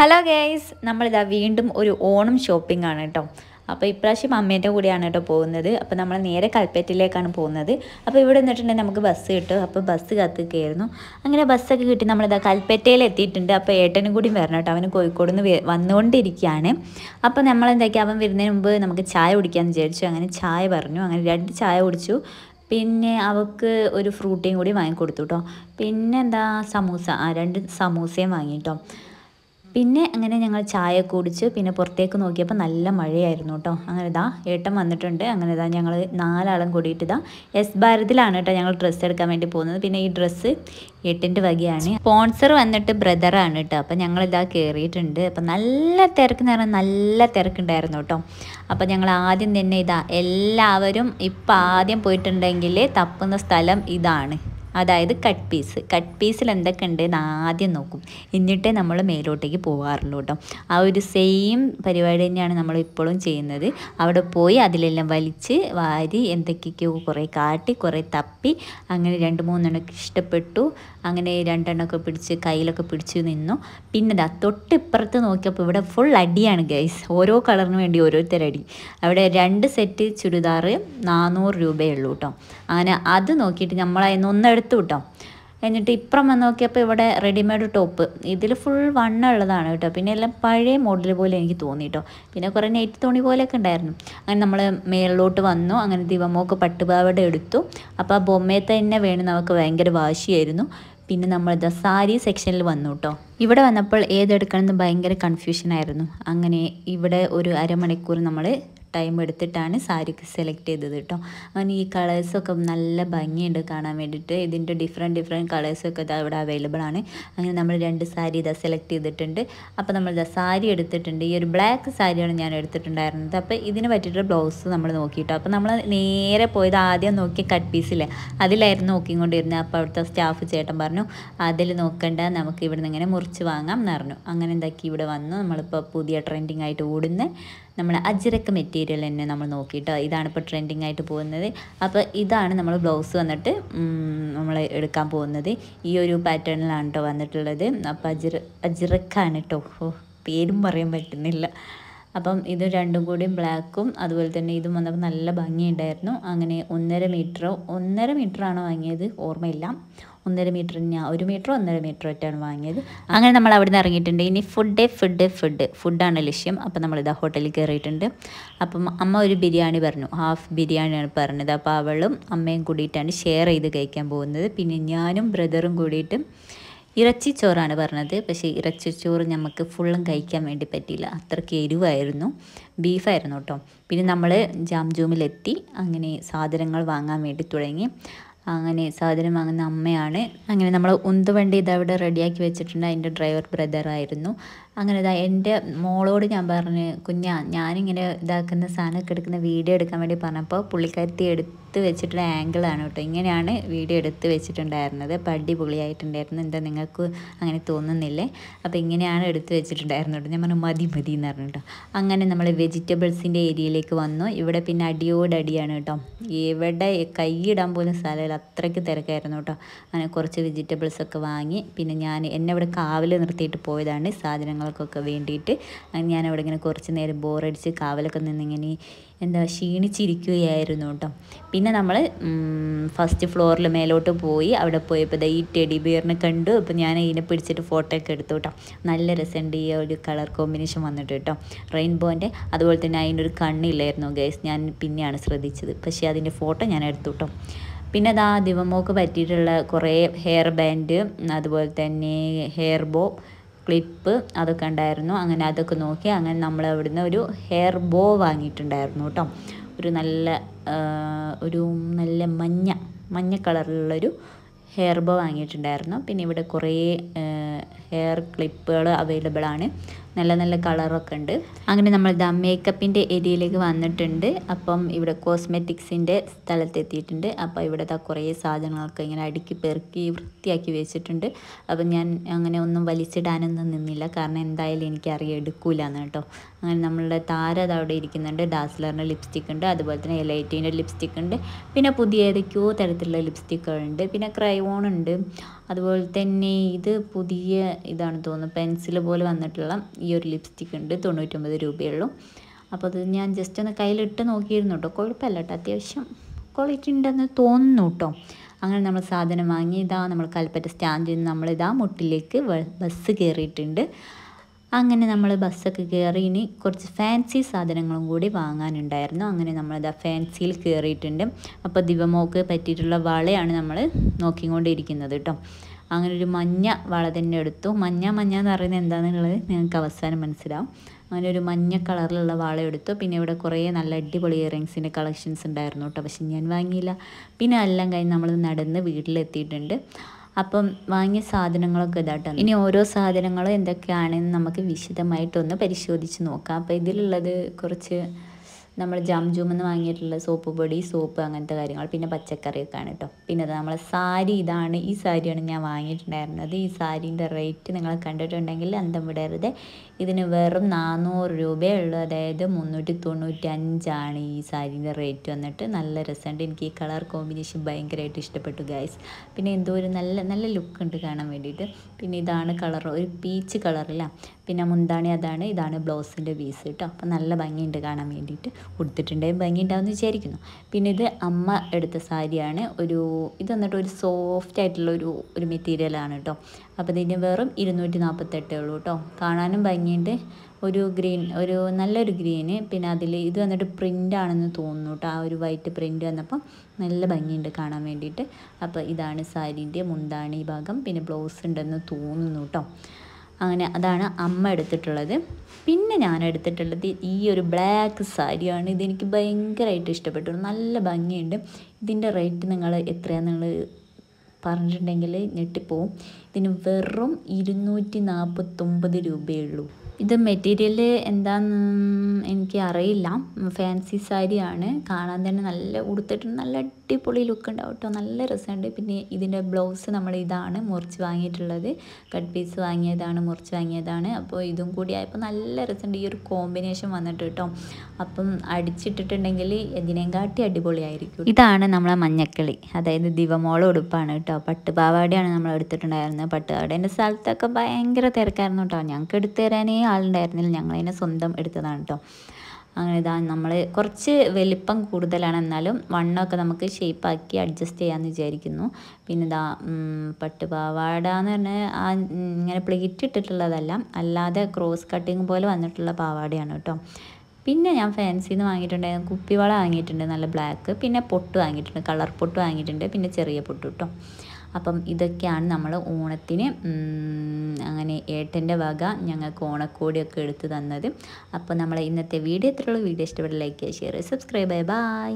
Hello guys നമ്മളിതാ വീണ്ടും ഒരു ഓണം ഷോപ്പിംഗ് ആണ് കേട്ടോ അപ്പോൾ ഇപ്രാവശ്യം അമ്മേന്റെ കൂടെയാണ് കേട്ടോ പോകുന്നത്. അപ്പോൾ നമ്മൾ നേരെ കൽപ്പറ്റയിലേക്കാണ് പോകുന്നത്. അപ്പോൾ ഇവിടെ നിന്നിട്ടുണ്ടെങ്കിൽ നമുക്ക് ബസ് കിട്ടും. അപ്പോൾ ബസ് കത്തിക്കായിരുന്നു. അങ്ങനെ ബസ്സൊക്കെ കിട്ടി നമ്മളിതാ കൽപ്പറ്റയിൽ എത്തിയിട്ടുണ്ട്. അപ്പോൾ ഏട്ടനും കൂടി വരണം കേട്ടോ അവന് കോഴിക്കോട് നിന്ന് വന്നുകൊണ്ടിരിക്കുകയാണ്. അപ്പോൾ നമ്മൾ എന്താക്കി അവൻ വരുന്നതിന് മുമ്പ് നമുക്ക് ചായ കുടിക്കാമെന്ന് വിചാരിച്ചു. അങ്ങനെ ചായ പറഞ്ഞു. അങ്ങനെ രണ്ട് ചായ കുടിച്ചു. പിന്നെ അവൾക്ക് ഒരു ഫ്രൂട്ടിയും കൂടി വാങ്ങിക്കൊടുത്തു കേട്ടോ പിന്നെ എന്താ സമൂസ. ആ രണ്ട് സമൂസയും വാങ്ങി കേട്ടോ പിന്നെ അങ്ങനെ ഞങ്ങൾ ചായ കുടിച്ച്. പിന്നെ പുറത്തേക്ക് നോക്കിയപ്പോൾ നല്ല മഴയായിരുന്നു കേട്ടോ അങ്ങനെ ഇതാ ഏട്ടൻ വന്നിട്ടുണ്ട്. അങ്ങനെ ഇതാ ഞങ്ങൾ നാലാളും കൂടിയിട്ട് ഇതാ എസ് ഭാരതിലാണ് കേട്ടോ ഞങ്ങൾ ഡ്രസ്സ് എടുക്കാൻ വേണ്ടി പോകുന്നത്. പിന്നെ ഈ ഡ്രസ്സ് ഏട്ടന്റെ വകയാണ്. സ്പോൺസർ വന്നിട്ട് ബ്രദറാണ് കേട്ടോ അപ്പം ഞങ്ങളിതാ കയറിയിട്ടുണ്ട് അപ്പം നല്ല തിരക്ക് എന്ന് പറഞ്ഞാൽ നല്ല തിരക്കുണ്ടായിരുന്നു കേട്ടോ അപ്പം ഞങ്ങൾ ആദ്യം തന്നെ ഇതാ എല്ലാവരും ഇപ്പം ആദ്യം പോയിട്ടുണ്ടെങ്കിൽ തപ്പുന്ന സ്ഥലം ഇതാണ്. അതായത് കട്ട് പീസ് കട്ട് പീസിൽ എന്തൊക്കെ ഉണ്ട് എന്ന് ആദ്യം നോക്കും. എന്നിട്ടേ നമ്മൾ മേലോട്ടേക്ക് പോകാറുള്ളൂ കേട്ടോ. ആ ഒരു സെയിം പരിപാടി തന്നെയാണ് നമ്മൾ ഇപ്പോഴും ചെയ്യുന്നത്. അവിടെ പോയി അതിലെല്ലാം വലിച്ച് വാരി എന്തൊക്കെയൊക്കെയോ കുറേ കാട്ടി കുറേ തപ്പി അങ്ങനെ രണ്ട് മൂന്നെണ്ണമൊക്കെ ഇഷ്ടപ്പെട്ടു. അങ്ങനെ രണ്ടെണ്ണമൊക്കെ പിടിച്ച് കയ്യിലൊക്കെ പിടിച്ച് നിന്നു. പിന്നെ ദാ തൊട്ടിപ്പുറത്ത് നോക്കിയപ്പോൾ ഇവിടെ ഫുൾ അടിയാണ് ഗൈസ് ഓരോ കളറിന് വേണ്ടി ഓരോരുത്തരടി അവിടെ രണ്ട് സെറ്റ് ചുരിദാർ നാനൂറ് രൂപയുള്ളൂ കേട്ടോ. അങ്ങനെ അത് നോക്കിയിട്ട് നമ്മൾ അതിന് ഒന്നെടുത്തു കേട്ടോ എന്നിട്ട് ഇപ്പുറം വന്ന് നോക്കിയപ്പോൾ ഇവിടെ റെഡിമെയ്ഡ് ടോപ്പ് ഇതിൽ ഫുൾ വണ്ണ ഉള്ളതാണ് കേട്ടോ. പിന്നെ എല്ലാം പഴയ മോഡൽ പോലെ എനിക്ക് തോന്നി കേട്ടോ പിന്നെ കുറേ നെറ്റ് തുണി പോലെയൊക്കെ ഉണ്ടായിരുന്നു. അങ്ങനെ നമ്മൾ മേളിലോട്ട് വന്നു. അങ്ങനെ ദിവമോക്ക് പട്ടുപാവട എടുത്തു. അപ്പോൾ ആ ബൊമ്മയെ തന്നെ വേണം നമുക്ക് ഭയങ്കര വാശിയായിരുന്നു. പിന്നെ നമ്മൾ ദ സാരി സെക്ഷനിൽ വന്നു കേട്ടോ. ഇവിടെ വന്നപ്പോൾ ഏതെടുക്കണമെന്ന് ഭയങ്കര കൺഫ്യൂഷനായിരുന്നു അങ്ങനെ ഇവിടെ ഒരു അരമണിക്കൂർ നമ്മൾ ടൈം എടുത്തിട്ടാണ് സാരിക്ക് സെലക്ട് ചെയ്തത് കേട്ടോ അങ്ങനെ ഈ കളേഴ്സൊക്കെ നല്ല ഭംഗിയുണ്ട് കാണാൻ വേണ്ടിയിട്ട്. ഇതിന്റെ ഡിഫറെന്റ് ഡിഫറെന്റ് കളേഴ്സൊക്കെ ഇത് അവിടെ അവൈലബിൾ ആണ്. അങ്ങനെ നമ്മൾ രണ്ട് സാരി ഇതാ സെലക്ട് ചെയ്തിട്ടുണ്ട്. അപ്പോൾ നമ്മൾ ഇതാ സാരി എടുത്തിട്ടുണ്ട്. ഈ ഒരു ബ്ലാക്ക് സാരിയാണ് ഞാൻ എടുത്തിട്ടുണ്ടായിരുന്നത്. അപ്പോൾ ഇതിന് പറ്റിയിട്ട് ബ്ലൗസ് നമ്മൾ നോക്കിയിട്ടോ. അപ്പോൾ നമ്മൾ നേരെ പോയത് ആദ്യം നോക്കിയ കട്ട് പീസില്ലേ അതിലായിരുന്നു നോക്കിക്കൊണ്ടിരുന്നത്. അപ്പോൾ അവിടുത്തെ സ്റ്റാഫ് ചേട്ടൻ പറഞ്ഞു അതിൽ നോക്കണ്ട. നമുക്ക് ഇവിടെ നിന്ന് ഇങ്ങനെ മുറിച്ച് വാങ്ങാം എന്ന് പറഞ്ഞു. അങ്ങനെ എന്താക്കി ഇവിടെ വന്നു. നമ്മളിപ്പോൾ പുതിയ ട്രെൻഡിങ് ആയിട്ട് ഓടുന്ന. നമ്മുടെ അജിറക്ക് മെറ്റീരിയൽ തന്നെ നമ്മൾ നോക്കിയിട്ട് ഇതാണ് ഇപ്പോൾ ട്രെൻഡിങ് ആയിട്ട് പോകുന്നത്. അപ്പോൾ ഇതാണ് നമ്മൾ ബ്ലൗസ് വന്നിട്ട് നമ്മൾ എടുക്കാൻ പോകുന്നത്. ഈ ഒരു പാറ്റേണിലാണ് കേട്ടോ വന്നിട്ടുള്ളത്. അപ്പോൾ അജിറ അജിറക്കാണ് കേട്ടോ പേരും പറയാൻ പറ്റുന്നില്ല. അപ്പം ഇത് രണ്ടും കൂടി ബ്ലാക്കും അതുപോലെ തന്നെ ഇതും വന്നപ്പോൾ നല്ല ഭംഗിയുണ്ടായിരുന്നു. അങ്ങനെ ഒന്നര മീറ്ററോ ഒന്നര മീറ്ററാണോ വാങ്ങിയത് ഓർമ്മയില്ല. ഒന്നര മീറ്റർ ഞാൻ ഒരു മീറ്ററോ ഒന്നര മീറ്ററോ ആയിട്ടാണ് വാങ്ങിയത്. അങ്ങനെ നമ്മൾ അവിടെ നിന്ന് ഇറങ്ങിയിട്ടുണ്ട്. ഇനി ഫുഡ് ഫുഡ് ഫുഡ് ഫുഡാണ് ലക്ഷ്യം. അപ്പം ഇതാ ഹോട്ടലിൽ കയറിയിട്ടുണ്ട്. അപ്പം അമ്മ ഒരു ബിരിയാണി പറഞ്ഞു. ഹാഫ് ബിരിയാണിയാണ് പറഞ്ഞത്. അപ്പോൾ അവളും അമ്മയും കൂടിയിട്ടാണ് ഷെയർ ചെയ്ത് കഴിക്കാൻ പോകുന്നത്. പിന്നെ ഞാനും ബ്രദറും കൂടിയിട്ട് ഇറച്ചിച്ചോറാണ് പറഞ്ഞത്. പക്ഷേ ഇറച്ചിച്ചോറ് നമുക്ക് ഫുള്ളും കഴിക്കാൻ വേണ്ടി പറ്റിയില്ല. അത്രയ്ക്ക് എരിവായിരുന്നു. ബീഫായിരുന്നു കേട്ടോ. പിന്നെ നമ്മൾ ജാംജൂമിലെത്തി. അങ്ങനെ സാധനങ്ങൾ വാങ്ങാൻ വേണ്ടി തുടങ്ങി. അങ്ങനെ സാധനം വാങ്ങുന്ന അമ്മയാണ്. അങ്ങനെ നമ്മൾ ഉന്തുവണ്ടി ഇതവിടെ റെഡിയാക്കി വെച്ചിട്ടുണ്ട്. അതിന്റെ ഡ്രൈവർ ബ്രദറായിരുന്നു. അങ്ങനെ ഇതാ എന്റെ മോളോട് ഞാൻ പറഞ്ഞു കുഞ്ഞാ ഞാനിങ്ങനെ ഇതാക്കുന്ന സാധനമൊക്കെ എടുക്കുന്ന വീഡിയോ എടുക്കാൻ വേണ്ടി പറഞ്ഞപ്പോൾ പുള്ളിക്കാരത്തി എടുത്ത് വെച്ചിട്ടുള്ള ആംഗിളാണ് കേട്ടോ. ഇങ്ങനെയാണ് വീഡിയോ എടുത്ത് വെച്ചിട്ടുണ്ടായിരുന്നത്. അപ്പോൾ അടിപൊളിയായിട്ടുണ്ടായിരുന്നു. എന്താ നിങ്ങൾക്ക് അങ്ങനെ തോന്നുന്നില്ലേ? അപ്പോൾ ഇങ്ങനെയാണ് എടുത്ത് വെച്ചിട്ടുണ്ടായിരുന്നു കേട്ടോ. ഞാൻ പറഞ്ഞു മതി മതി എന്ന് പറഞ്ഞു കേട്ടോ. അങ്ങനെ നമ്മൾ വെജിറ്റബിൾസിന്റെ ഏരിയയിലേക്ക് വന്നു. ഇവിടെ പിന്നെ അടിയോടടിയാണ് കേട്ടോ. എവിടെ കൈയിടാൻ പോലും സ്ഥലമില്ല. അത്രയ്ക്ക് തിരക്കായിരുന്നു കേട്ടോ. അങ്ങനെ കുറച്ച് വെജിറ്റബിൾസൊക്കെ വാങ്ങി. പിന്നെ ഞാൻ എന്നെ ഇവിടെ കാവൽ നിർത്തിയിട്ട് പോയതാണ്. സാധനങ്ങൾക്കൊക്കെ വേണ്ടിയിട്ട് ഞാനവിടെ ഇങ്ങനെ കുറച്ച് നേരം ബോറടിച്ച് കാവലൊക്കെ നിന്നിങ്ങനെ എന്താ ക്ഷീണിച്ചിരിക്കുകയായിരുന്നു കേട്ടോ. പിന്നെ നമ്മൾ ഫസ്റ്റ് ഫ്ലോറിൽ മേലോട്ട് പോയി അവിടെ പോയപ്പോൾ ഈ ടെഡി ബിയറിനെ കണ്ടു. അപ്പോൾ ഞാൻ ഇതിനെ പിടിച്ചിട്ട് ഫോട്ടോ ഒക്കെ എടുത്തു കേട്ടോ. നല്ല രസമുണ്ട് ഈ ഒരു കളർ കോമ്പിനേഷൻ വന്നിട്ട് കേട്ടോ. റെയിൻബോന്റെ അതുപോലെ തന്നെ അതിനൊരു കണ്ണില്ലായിരുന്നു ഗൈസ് ഞാൻ പിന്നെയാണ് ശ്രദ്ധിച്ചത്. പക്ഷേ അതിന്റെ ഫോട്ടോ ഞാൻ എടുത്തു കേട്ടോ. പിന്നെ അതാ ദിവമോക്ക് പറ്റിയിട്ടുള്ള കുറേ ഹെയർ ബാൻഡ് അതുപോലെ തന്നെ ഹെയർ ബോ ക്ലിപ്പ് അതൊക്കെ ഉണ്ടായിരുന്നു. അങ്ങനെ അതൊക്കെ നോക്കി അങ്ങനെ നമ്മൾ അവിടുന്ന് ഒരു ഹെയർ ബോ വാങ്ങിയിട്ടുണ്ടായിരുന്നു കേട്ടോ. ഒരു നല്ല ഒരു നല്ല മഞ്ഞ മഞ്ഞ കളറിലുള്ളൊരു ഹെയർ ബോ വാങ്ങിയിട്ടുണ്ടായിരുന്നു. പിന്നെ ഇവിടെ കുറേ ഹെയർ ക്ലിപ്പുകൾ അവൈലബിൾ ആണ്. നല്ല നല്ല കളറൊക്കെ ഉണ്ട്. അങ്ങനെ നമ്മൾ ദ മേക്കപ്പിന്റെ ഏരിയയിലേക്ക് വന്നിട്ടുണ്ട്. അപ്പം ഇവിടെ കോസ്മെറ്റിക്സിന്റെ സ്ഥലത്തെത്തിയിട്ടുണ്ട്. അപ്പോൾ ഇവിടുത്തെ കുറേ സാധനങ്ങളൊക്കെ ഇങ്ങനെ അടുക്കി പെറുക്കി വൃത്തിയാക്കി വെച്ചിട്ടുണ്ട്. അപ്പം ഞാൻ അങ്ങനെ ഒന്നും വലിച്ചിടാനൊന്നും നിന്നില്ല. കാരണം എന്തായാലും എനിക്കറിയാം എടുക്കൂല എന്ന് കേട്ടോ. അങ്ങനെ നമ്മളുടെ താര അവിടെ ഇരിക്കുന്നുണ്ട്. ഡാസ്ലറിന്റെ ലിപ്സ്റ്റിക് ഉണ്ട്. അതുപോലെ തന്നെ എലൈറ്റീന്റെ ലിപ്സ്റ്റിക് ഉണ്ട്. പിന്നെ പുതിയ ഏതൊക്കെയോ തരത്തിലുള്ള ലിപ്സ്റ്റിക്കുകളുണ്ട് പിന്നെ ക്രയോൺ ഉണ്ട്. അതുപോലെ തന്നെ ഇത് പുതിയ ഇതാണ് തോന്നുന്നു. പെൻസിൽ പോലെ വന്നിട്ടുള്ള ഈ ഒരു ലിപ്സ്റ്റിക് ഉണ്ട്. തൊണ്ണൂറ്റൊമ്പത് രൂപയുള്ളൂ. അപ്പോൾ അത് ഞാൻ ജസ്റ്റ് ഒന്ന് കയ്യിലിട്ട് നോക്കിയിരുന്നു കേട്ടോ കുഴപ്പമില്ല കേട്ടോ അത്യാവശ്യം ക്വാളിറ്റി ഉണ്ടെന്ന് തോന്നുന്നു കേട്ടോ അങ്ങനെ നമ്മൾ സാധനം വാങ്ങി ഇതാ നമ്മൾ കൽപ്പറ്റ സ്റ്റാൻഡിൽ നിന്ന് നമ്മളിതാ മുട്ടിലേക്ക് ബസ് കയറിയിട്ടുണ്ട്. അങ്ങനെ നമ്മൾ ബസ്സൊക്കെ കയറി ഇനി കുറച്ച് ഫാൻസി സാധനങ്ങളും കൂടി വാങ്ങാനുണ്ടായിരുന്നു. അങ്ങനെ നമ്മളിതാ ഫാൻസിയിൽ കയറിയിട്ടുണ്ട്. അപ്പോൾ ദിവമോക്ക് പറ്റിയിട്ടുള്ള വളയാണ് നമ്മൾ നോക്കിക്കൊണ്ടിരിക്കുന്നത് കേട്ടോ അങ്ങനെ ഒരു മഞ്ഞ വള തന്നെ എടുത്തു. മഞ്ഞ മഞ്ഞ എന്ന് പറയുന്നത് എന്താണെന്നുള്ളത് നിങ്ങൾക്ക് അവസാനം മനസ്സിലാവും. അങ്ങനെ ഒരു മഞ്ഞ കളറിലുള്ള വാള എടുത്തു. പിന്നെ ഇവിടെ കുറേ നല്ല അടിപൊളി ഇയറിങ്സിന്റെ കളക്ഷൻസ് ഉണ്ടായിരുന്നു കേട്ടോ. പക്ഷെ ഞാൻ വാങ്ങിയില്ല. പിന്നെ എല്ലാം കഴിഞ്ഞ് നമ്മൾ നടന്ന് വീട്ടിലെത്തിയിട്ടുണ്ട്. അപ്പം വാങ്ങിയ സാധനങ്ങളൊക്കെ ഇതാട്ടോ ഇനി ഓരോ സാധനങ്ങളും എന്തൊക്കെയാണെന്ന് നമുക്ക് വിശദമായിട്ടൊന്ന് പരിശോധിച്ച് നോക്കാം. അപ്പോൾ ഇതിലുള്ളത് കുറച്ച് നമ്മൾ ജാം എന്ന് വാങ്ങിയിട്ടുള്ള സോപ്പ് പൊടി സോപ്പ് അങ്ങനത്തെ കാര്യങ്ങൾ പിന്നെ പച്ചക്കറിയൊക്കെ ആണ് കേട്ടോ പിന്നെ അത് നമ്മളെ സാരി ഇതാണ് ഈ സാരിയാണ് ഞാൻ വാങ്ങിയിട്ടുണ്ടായിരുന്നത്. ഈ സാരീന്റെ റേറ്റ് നിങ്ങൾ കണ്ടിട്ടുണ്ടെങ്കിൽ അന്തം വിടരുത്. ഇതിന് വെറും നാനൂറ് രൂപയേ ഉള്ളൂ. അതായത് മുന്നൂറ്റി തൊണ്ണൂറ്റി അഞ്ചാണ് ഈ സാരീന്റെ റേറ്റ് വന്നിട്ട്. നല്ല രസമുണ്ട്. എനിക്ക് ഈ കളർ കോമ്പിനേഷൻ ഭയങ്കരമായിട്ട് ഇഷ്ടപ്പെട്ടു ഗൈസ് പിന്നെ എന്തോ ഒരു നല്ല നല്ല ലുക്ക് ഉണ്ട് കാണാൻ വേണ്ടിയിട്ട്. പിന്നെ ഇതാണ് കളർ ഒരു പീച്ച് കളറില്ല പിന്നെ മുന്താണി അതാണ് ഇതാണ് ബ്ലൗസിന്റെ പീസ് കേട്ടോ അപ്പം നല്ല ഭംഗിയുണ്ട് കാണാൻ വേണ്ടിയിട്ട്. ഉടുത്തിട്ടുണ്ടെങ്കിൽ ഭംഗി ഉണ്ടാവുമെന്ന് വിചാരിക്കുന്നു. പിന്നെ ഇത് അമ്മ എടുത്ത സാരിയാണ്. ഒരു ഇത് വന്നിട്ട് ഒരു സോഫ്റ്റ് ആയിട്ടുള്ള ഒരു ഒരു മെറ്റീരിയലാണ് കേട്ടോ അപ്പോൾ ഇതിന് വെറും ഇരുന്നൂറ്റി നാൽപ്പത്തെട്ടേ ഉള്ളൂ കേട്ടോ കാണാനും ഭംഗിയുണ്ട്. ഒരു ഗ്രീൻ ഒരു നല്ലൊരു ഗ്രീന് പിന്നെ അതിൽ ഇത് വന്നിട്ട് പ്രിന്റ് ആണെന്ന് തോന്നുന്നു കേട്ടോ ആ ഒരു വൈറ്റ് പ്രിന്റ് വന്നപ്പോൾ നല്ല ഭംഗിയുണ്ട് കാണാൻ വേണ്ടിയിട്ട്. അപ്പോൾ ഇതാണ് സാരീന്റെ മുന്താണി ഭാഗം. പിന്നെ ബ്ലൗസ് ഉണ്ടെന്ന് തോന്നുന്നു കേട്ടോ അങ്ങനെ അതാണ് അമ്മ എടുത്തിട്ടുള്ളത്. പിന്നെ ഞാൻ എടുത്തിട്ടുള്ളത് ഈ ഒരു ബ്ലാക്ക് സാരിയാണ് ഇതെനിക്ക് ഭയങ്കരമായിട്ട് ഇഷ്ടപ്പെട്ടു. നല്ല ഭംഗിയുണ്ട്. ഇതിന്റെ റേറ്റ് നിങ്ങൾ എത്രയാണെന്ന് നിങ്ങൾ പറഞ്ഞിട്ടുണ്ടെങ്കിൽ ഞെട്ടിപ്പോവും. ഇതിന് വെറും ഇരുന്നൂറ്റി നാൽപ്പത്തൊമ്പത് രൂപയേ ഉള്ളൂ. ഇത് മെറ്റീരിയൽ എന്താന്ന് എനിക്ക് അറിയില്ല. ഫാൻസി സാരിയാണ് കാണാൻ തന്നെ നല്ല ഉടുത്തിട്ട് നല്ല അടിപൊളി ലുക്ക് ഉണ്ടാവും കേട്ടോ നല്ല രസമുണ്ട്. പിന്നെ ഇതിന്റെ ബ്ലൗസ് നമ്മൾ ഇതാണ് മുറിച്ച് വാങ്ങിയിട്ടുള്ളത്. കട്ട് പീസ് വാങ്ങിയതാണ് മുറിച്ച് വാങ്ങിയതാണ്. അപ്പോൾ ഇതും കൂടി ആയപ്പോൾ നല്ല രസമുണ്ട്. ഈ ഒരു കോമ്പിനേഷൻ വന്നിട്ട് കേട്ടോ അപ്പം അടിച്ചിട്ടിട്ടുണ്ടെങ്കിൽ ഇതിനെയും കാട്ടി അടിപൊളിയായിരിക്കും ഇതാണ് നമ്മളെ മഞ്ഞക്കിളി. അതായത് ദിവമോള ഉടുപ്പാണ് കേട്ടോ പട്ടുപാവാടയാണ് നമ്മൾ എടുത്തിട്ടുണ്ടായിരുന്നത്. പട്ടുപാവാടേന്റെ സ്ഥലത്തൊക്കെ ഭയങ്കര തിരക്കായിരുന്നു കേട്ടോ ഞങ്ങൾക്ക് എടുത്തു തരാനേ ആളുണ്ടായിരുന്നില്ല. ഞങ്ങളതിനെ സ്വന്തം എടുത്തതാണ് കേട്ടോ അങ്ങനെ ഇതാ നമ്മൾ കുറച്ച് വലിപ്പം കൂടുതലാണ്. എന്നാലും വണ്ണമൊക്കെ നമുക്ക് ഷേപ്പാക്കി അഡ്ജസ്റ്റ് ചെയ്യാമെന്ന് വിചാരിക്കുന്നു. പിന്നെ ഇതാ പട്ടുപാവാട എന്ന് പറഞ്ഞാൽ ആ ഇങ്ങനെ പ്ലേറ്റ് ഇട്ടിട്ടുള്ളതല്ല. അല്ലാതെ ക്രോസ് കട്ടിങ് പോലെ വന്നിട്ടുള്ള പാവാടയാണ് കേട്ടോ പിന്നെ ഞാൻ ഫാൻസിയിൽ നിന്ന് വാങ്ങിയിട്ടുണ്ടായിരുന്നു. കുപ്പിവള വാങ്ങിയിട്ടുണ്ട്. നല്ല ബ്ലാക്ക് പിന്നെ പൊട്ട് വാങ്ങിയിട്ടുണ്ട്. കളർ പൊട്ട് വാങ്ങിയിട്ടുണ്ട്. പിന്നെ ചെറിയ പൊട്ട് കേട്ടോ അപ്പം ഇതൊക്കെയാണ് നമ്മൾ ഓണത്തിന് അങ്ങനെ ഏട്ടന്റെ വക ഞങ്ങൾക്ക് ഓണക്കോടിയൊക്കെ എടുത്തു തന്നത്. അപ്പോൾ നമ്മളെ ഇന്നത്തെ വീഡിയോ എത്രയുള്ളൂ വീഡിയോ ഇഷ്ടപ്പെട്ട ലൈക്ക് ചെയ്യുക ഷെയർ സബ്സ്ക്രൈബ് ബൈ ബൈ